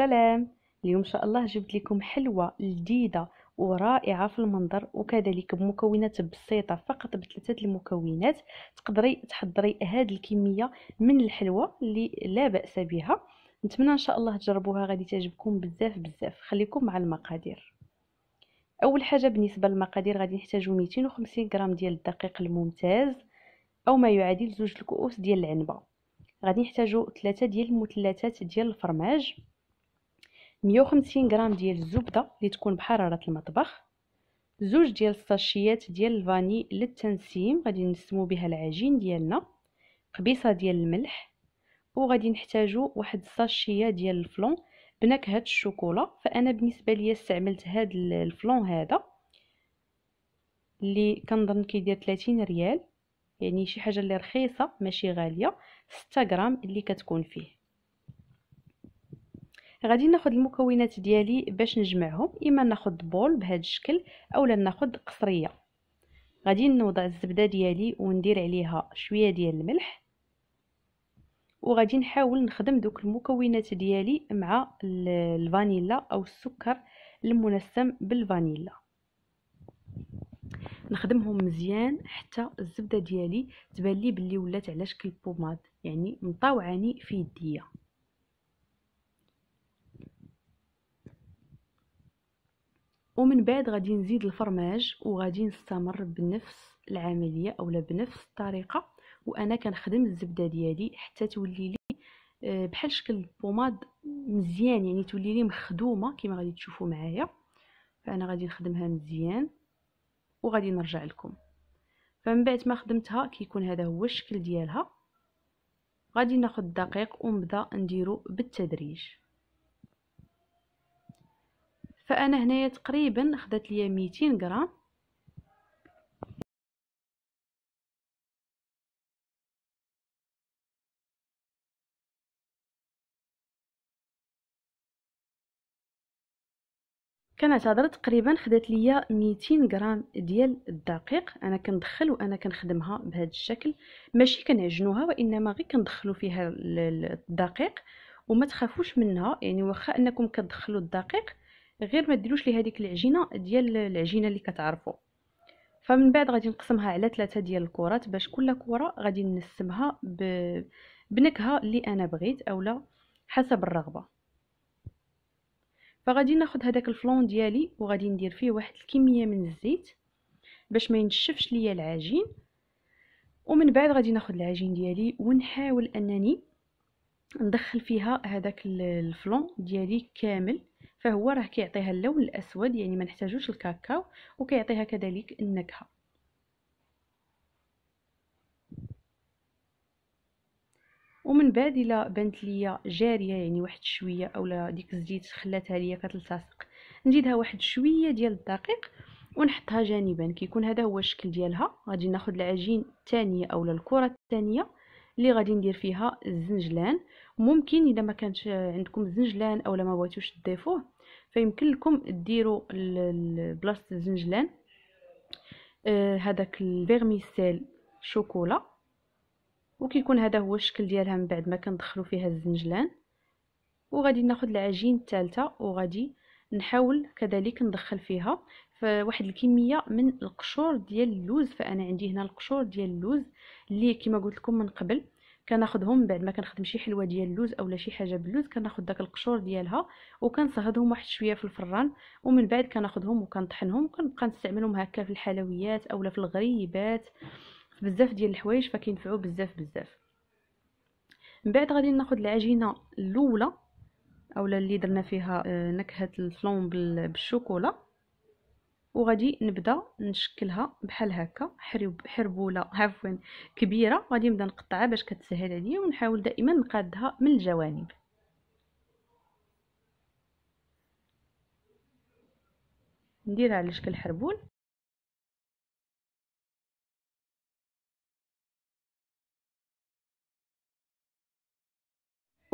السلام. اليوم إن شاء الله جبت لكم حلوة جديدة ورائعة في المنظر وكذلك بمكونات بسيطة فقط بثلاثة المكونات. تقدري تحضري هذه الكمية من الحلوة اللي لا بأس بها. نتمنى إن شاء الله تجربوها غادي تعجبكم بزاف بزاف. خليكم مع المقادير. أول حاجة بالنسبة للمقادير غادي نحتاجو 250 غرام ديال الدقيق الممتاز أو ما يعادل زوج الكؤوس ديال العنبة. غادي نحتاجو ثلاثة ديال المثلثات ديال الفرماج. 150 غرام ديال الزبدة اللي تكون بحراره المطبخ. زوج ديال الساشيات ديال الفاني للتنسيم غادي نسمو بها العجين ديالنا. قبيصه ديال الملح. وغادي نحتاجو واحد الساشيه ديال الفلون. بنكهه الشوكولا فأنا بالنسبة ليا استعملت هذا الفلون هذا اللي كنظن كيدير 30 ريال. يعني شي حاجة اللي رخيصة ماشي غالية. 6 غرام اللي كتكون فيه. غادي ناخذ المكونات ديالي باش نجمعهم إما ناخذ بول بهذا الشكل أولا ناخذ قصرية. غادي نوضع الزبدة ديالي وندير عليها شوية ديال الملح. وغادي نحاول نخدم دوك المكونات ديالي مع الفانيلا أو السكر المنسم بالفانيلا. نخدمهم مزيان حتى الزبدة ديالي تبان لي بلي ولات على شكل بوماد يعني مطاوعاني في يديا. ومن بعد غادي نزيد الفرماج وغادي نستمر بنفس العملية اولا بنفس الطريقة وأنا كنخدم الزبدة ديالي حتى تولي لي آه، بحال شكل البوماد مزيان يعني تولي لي مخدومة كما غادي تشوفوا معايا. فأنا غادي نخدمها مزيان وغادي نرجع لكم. فمن بعد ما خدمتها كيكون هذا هو الشكل ديالها. غادي ناخذ الدقيق ونبدأ نديرو بالتدريج. فأنا هنايا تقريبا خدات ليا 200 غرام. كنعتذر تقريبا خدات ليا 200 غرام ديال الدقيق. أنا كندخل وأنا كنخدمها بهذا الشكل. ماشي كنعجنوها وإنما غير كندخلوا فيها الدقيق وما تخافوش منها. يعني واخا أنكم كتدخلوا الدقيق غير ما ديروش لي هذيك العجينة ديال العجينة اللي كتعرفوا فمن بعد غادي نقسمها على ثلاثة ديال الكرات باش كل كرة غادي نسمها ب... بنكهة اللي أنا بغيت اولا حسب الرغبة. فغادي ناخذ هذاك الفلون ديالي وغادي ندير فيه واحد الكمية من الزيت باش ما ينشفش ليا العجين. ومن بعد غادي ناخذ العجين ديالي ونحاول أنني ندخل فيها هذاك الفلون ديالي كامل. فهو راه كيعطيها اللون الأسود يعني ما نحتاجوش الكاكاو وكيعطيها كذلك النكهة. ومن بعد الا بانت ليا جارية يعني واحد شوية أولا ديك الزيت خلاتها ليا كتلتصق نزيدها واحد شوية ديال الدقيق ونحطها جانبا. كيكون هذا هو الشكل ديالها. غادي ناخذ العجين الثانية أولا الكرة الثانية اللي غادي ندير فيها الزنجلان. ممكن إذا ما كانش عندكم الزنجلان اولا ما بغيتوش تضيفوه فيمكن لكم ديروا بلاصة الزنجلان. آه هذاك ال vermicelle شوكولا. وكيكون هذا هو الشكل ديالها من بعد ما كندخلوا فيها الزنجلان. وغادي ناخذ العجين الثالثه وغادي نحاول كذلك ندخل فيها. فواحد الكمية من القشور ديال اللوز فأنا عندي هنا القشور ديال اللوز اللي كما قلت لكم من قبل كناخذهم بعد ما كنخدم شي حلوة ديال اللوز اولا شي حاجة باللوز كناخذ داك القشور ديالها وكنصهدهم واحد شوية في الفران ومن بعد كناخذهم وكنطحنهم وكنبقى نستعملهم هكا في الحلويات اولا في الغريبات في بزاف ديال الحوايج فكينفعوا بزاف بزاف. من بعد غادي ناخذ العجينة الأولى. اولا اللي درنا فيها آه، نكهة الفلون بالشوكولا. وغادي نبدأ نشكلها بحال هكا حرب حربولة عفوا كبيرة. غادي نبدأ نقطعها باش كتسهل عليا ونحاول دائما نقادها من الجوانب. نديرها على شكل حربول.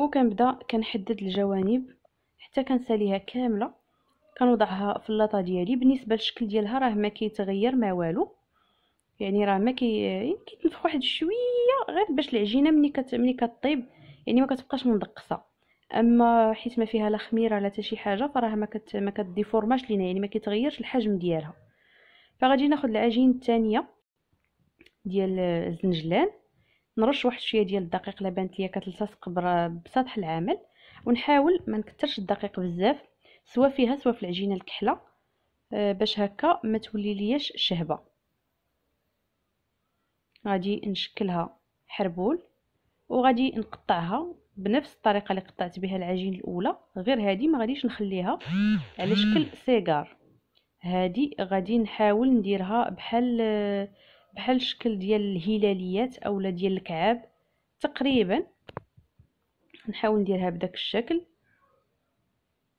وكنبدا كنحدد الجوانب حتى كنساليها كاملة. كنوضعها في اللاطه ديالي. بالنسبة للشكل ديالها راه ما كيتغير ما والو. يعني راه ما كي كيتنفخ واحد شوية غير باش العجينة ملي كت ملي كطيب يعني ما كتبقاش مندقصه أما حيت ما فيها لا خميرة لا حتى شي حاجة فراه ما كت ما كديفورماش لينا يعني ما كيتغيرش الحجم ديالها. فغادي ناخذ العجين الثانية ديال الزنجلان. نرش واحد شوية ديال الدقيق لا بانت ليا كتلتصق بسطح العمل ونحاول ما نكثرش الدقيق بزاف سوا فيها سوا في العجينة الكحلة آه، باش هكا ما تولي لياش شهبة. غادي نشكلها حربول وغادي نقطعها بنفس الطريقة اللي قطعت بها العجين الأولى غير هذه ما غاديش نخليها على شكل سيجار. هذه غادي نحاول نديرها بحال بحال الشكل ديال الهلاليات اولا ديال الكعاب تقريبا نحاول نديرها بداك الشكل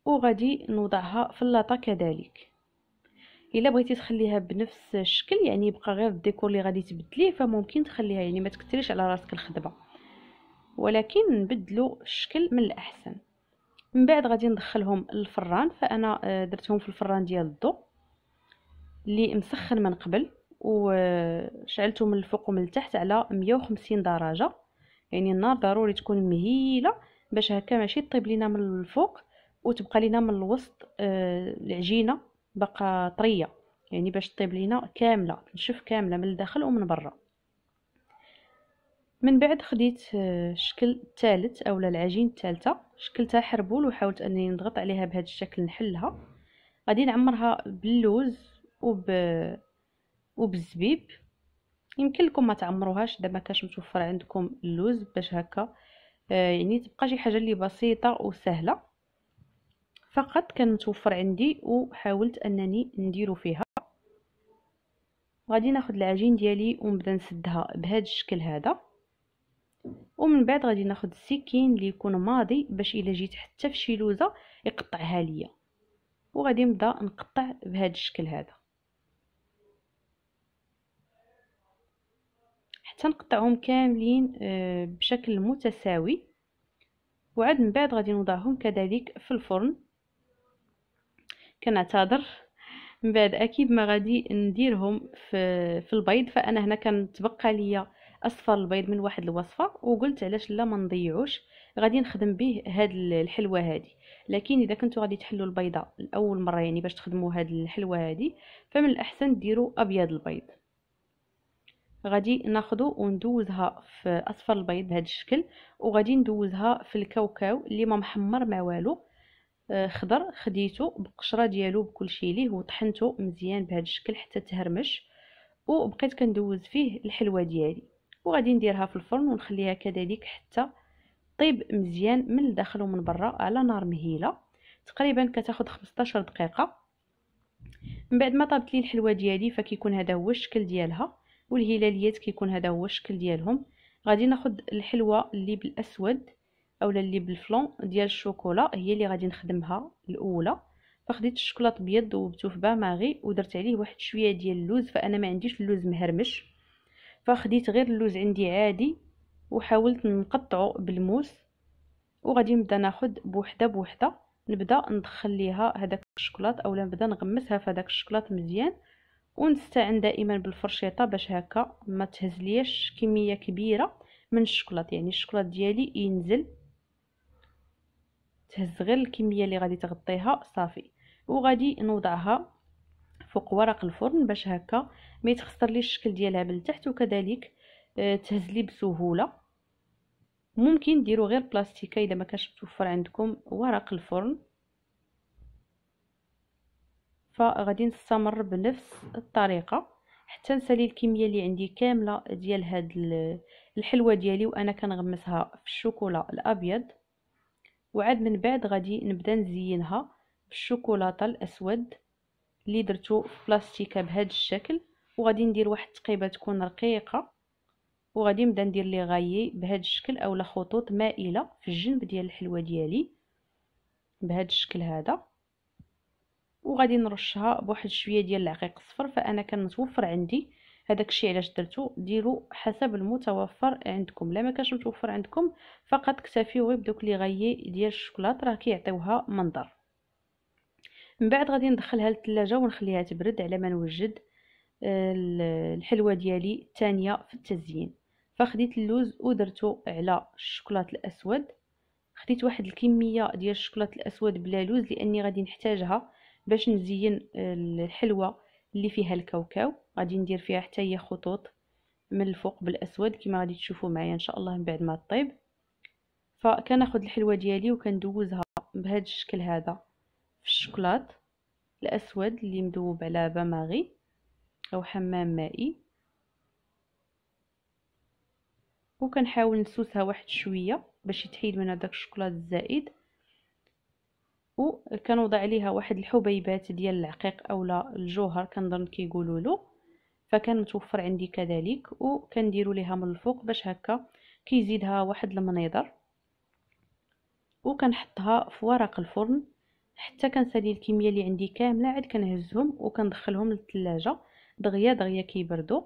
وغادي نوضعها في اللاطه كذلك. إلا بغيتي تخليها بنفس الشكل يعني يبقى غير الديكور اللي غادي تبدليه فممكن تخليها يعني ما تكثريش على راسك الخدمة. ولكن نبدلو الشكل من الأحسن. من بعد غادي ندخلهم للفران فأنا آه، درتهم في الفران ديال الضوء اللي مسخن من قبل. وشعلته من الفوق ومن التحت على 150 درجة. يعني النار ضروري تكون مهيلة باش هكا ماشي طيب لينا من الفوق وتبقى لينا من الوسط آه، العجينة بقى طرية. يعني باش طيب لينا كاملة تنشف كاملة من الداخل ومن برا. من بعد خديت الشكل آه، الثالث اولا العجين الثالثه شكلتها حربول وحاولت انني نضغط عليها بهذا الشكل نحلها. غادي نعمرها باللوز وب وبالزبيب. يمكن لكم ما تعمروهاش ما كاش متوفر عندكم اللوز باش هكا. آه، يعني تبقى شي حاجة اللي بسيطة وسهلة. فقط كان متوفر عندي وحاولت أنني نديرو فيها. غادي ناخذ العجين ديالي ونبدا نسدها بهذا الشكل هذا. ومن بعد غادي ناخذ السكين اللي يكون ماضي باش إلا جيت حتى في شي لوزة يقطعها ليا. وغادي نبدا نقطع بهذا الشكل هذا. حتى نقطعهم كاملين آه، بشكل متساوي. وعاد من بعد غادي نوضعهم كذلك في الفرن. كنعتذر. من بعد أكيد ما غادي نديرهم في في البيض. فأنا هنا كان تبقى ليا أصفر البيض من واحد الوصفة. وقلت علاش لا ما نضيعوش. غادي نخدم به هاد الحلوة هذه لكن إذا كنتو غادي تحلوا البيضة لأول مرة يعني باش تخدموا هاد الحلوة هذه فمن الأحسن ديروا أبيض البيض. غادي ناخذو وندوزها في أصفر البيض بهذا الشكل وغادي ندوزها في الكاوكاو اللي ما محمر ما والو. آه، خضر خديته بالقشرة ديالو بكل شيء ليه وطحنته مزيان بهذا الشكل حتى تهرمش. وبقيت كندوز فيه الحلوة ديالي. وغادي نديرها في الفرن ونخليها كذلك حتى طيب مزيان من الداخل ومن برا على نار مهيلة. تقريبا كتاخذ 15 دقيقة. من بعد ما طابت لي الحلوة ديالي فكيكون هذا هو الشكل ديالها. والهلاليات كيكون هذا هو الشكل ديالهم. غادي ناخذ الحلوة اللي بالاسود اولا اللي بالفلون ديال الشوكولا هي اللي غادي نخدمها الأولى. فخديت الشوكولاط ابيض وبتو في ماغي ودرت عليه واحد شوية ديال اللوز فأنا ما عنديش اللوز مهرمش. فخديت غير اللوز عندي عادي وحاولت نقطعه بالموس. وغادي نبدأ ناخذ بوحدة بوحدة نبدأ ندخل ليها هذاك الشوكولاط اولا نبدأ نغمسها في هذاك الشوكولاط مزيان. ونستعن دائما بالفرشيطة باش هكا ما تهزليش كمية كبيرة من الشوكولاط يعني الشوكولاط ديالي ينزل تهز غير الكمية اللي غادي تغطيها صافي. وغادي نوضعها فوق ورق الفرن باش هكا ما يتخسر لي الشكل ديالها من التحت وكذلك آه، تهز لي بسهولة. ممكن ديروا غير بلاستيكة إذا ما كانش متوفر عندكم ورق الفرن. فغادي نستمر بنفس الطريقة. حتى نسالي الكمية اللي عندي كاملة ديال هاد الحلوة ديالي وأنا كنغمسها في الشوكولا الأبيض. وعاد من بعد غادي نبدأ نزينها بالشوكولاتة الأسود اللي درتو في بلاستيكة بهذا الشكل. وغادي ندير واحد التقيبة تكون رقيقة. وغادي نبدأ ندير لي غايي بهذا الشكل اولا خطوط مائلة في الجنب ديال الحلوة ديالي بهذا الشكل هذا. وغادي نرشها بواحد شوية ديال العقيق الصفر فأنا كان متوفر عندي هذاك الشيء علاش درتو. ديروا حسب المتوفر عندكم. لا ما كانش متوفر عندكم فقط اكتفيو غير بدوك لي غايي ديال الشوكولاط راه كيعطيوها منظر. من بعد غادي ندخلها للثلاجه ونخليها تبرد على ما نوجد آه، الحلوة ديالي الثانية في التزيين. فخديت اللوز ودرتو على الشوكولاط الأسود. خديت واحد الكمية ديال الشوكولاط الأسود بلا لوز لأني غادي نحتاجها باش نزين الحلوة اللي فيها الكاوكاو. غادي ندير فيها حتى هي خطوط من الفوق بالأسود كما غادي تشوفوا معايا إن شاء الله من بعد ما طيب فكناخذ الحلوة ديالي وكندوزها بهذا الشكل هذا في الشوكولاط الأسود اللي مذوب على باماغي أو حمام مائي. وكنحاول نسوسها واحد شوية باش يتحيد من هذاك الشوكولاط الزائد. وكنوضع عليها واحد الحبيبات ديال العقيق اولا الجوهر كنظن كيقولوا له. فكان متوفر عندي كذلك وكنديروا ليها من الفوق باش هكا كيزيدها واحد المنيضر وكنحطها في ورق الفرن. حتى كنسالي الكميه اللي عندي كاملة عاد كنهزهم وكندخلهم للثلاجه دغيا دغيا كيبردوا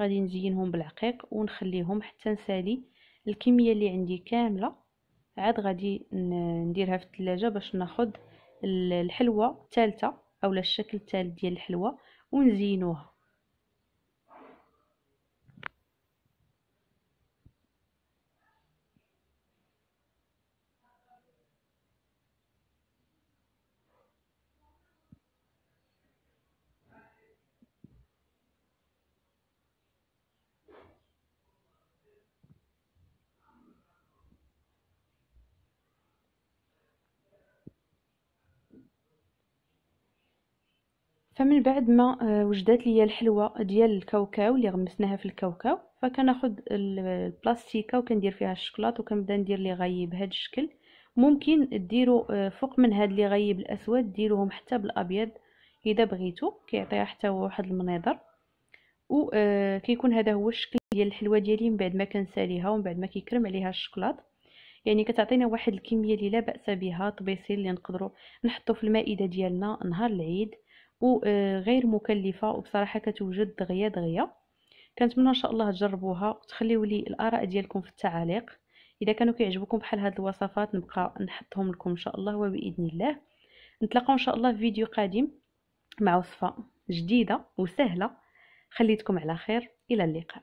غادي نزينهم بالعقيق ونخليهم حتى نسالي الكمية اللي عندي كاملة. عاد غادي نديرها في الثلاجه باش ناخذ الحلوة الثالثه اولا الشكل الثالث ديال الحلوة ونزينوها. فمن بعد ما آه، وجدات لي الحلوة ديال الكاوكاو اللي غمسناها في الكاوكاو فكناخذ البلاستيكة وكندير فيها الشكلاط وكنبدا ندير لي غاي بهذا الشكل. ممكن ديروا آه، فوق من هاد لي غاي بالاسود ديروهم حتى بالأبيض إذا بغيتو كيعطيها حتى واحد المنظر. وكيكون آه، هذا هو الشكل ديال الحلوة ديالي من بعد ما كنساليها ومن بعد ما كيكرم عليها الشكلاط يعني كتعطينا واحد الكمية اللي لا بأس بها طبيسيل اللي نقدروا نحطو في المائدة ديالنا نهار العيد. وغير مكلفة وبصراحة كتوجد دغيا دغيا. كنتمنى إن شاء الله تجربوها وتخليو لي الآراء ديالكم في التعاليق. إذا كانوا كيعجبوكم بحال هاد الوصفات نبقى نحطهم لكم إن شاء الله وبإذن الله. نتلاقاو إن شاء الله في فيديو قادم مع وصفة جديدة وسهلة. خليتكم على خير. إلى اللقاء.